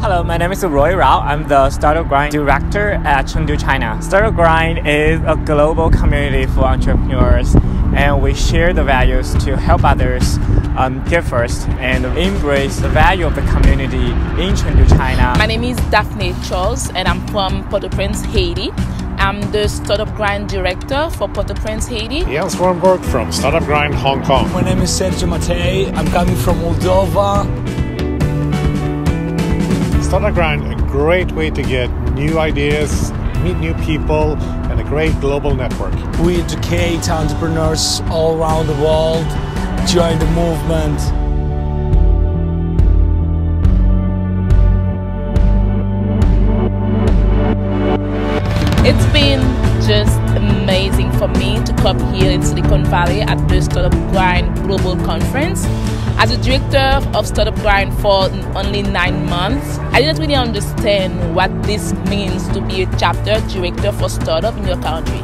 Hello, my name is Roy Rao. I'm the Startup Grind Director at Chengdu, China. Startup Grind is a global community for entrepreneurs, and we share the values to help others um, get first and embrace the value of the community in Chengdu, China. My name is Daphne Charles, and I'm from Port-au-Prince, Haiti. I'm the Startup Grind Director for Port-au-Prince, Haiti. Jens Wormberg from Startup Grind Hong Kong. My name is Sergio Matei. I'm coming from Moldova. Startup Grind, a great way to get new ideas, meet new people, and a great global network. We educate entrepreneurs all around the world. Join the movement. It's been just amazing for me to come here in Silicon Valley at the Startup Grind Global Conference. As a director of Startup Grind for only nine months, I didn't really understand what this means to be a chapter director for startup in your country.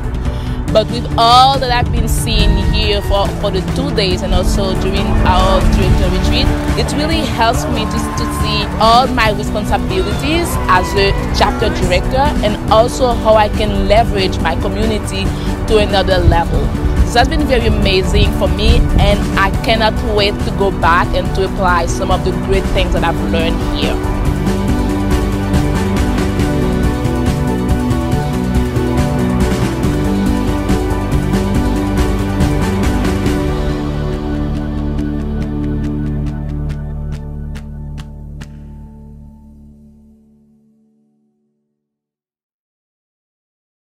But with all that I've been seeing here for, for the two days and also during our director retreat, it really helps me to, to see all my responsibilities as a chapter director and also how I can leverage my community to another level. This has been very amazing for me and I cannot wait to go back and to apply some of the great things that I've learned here.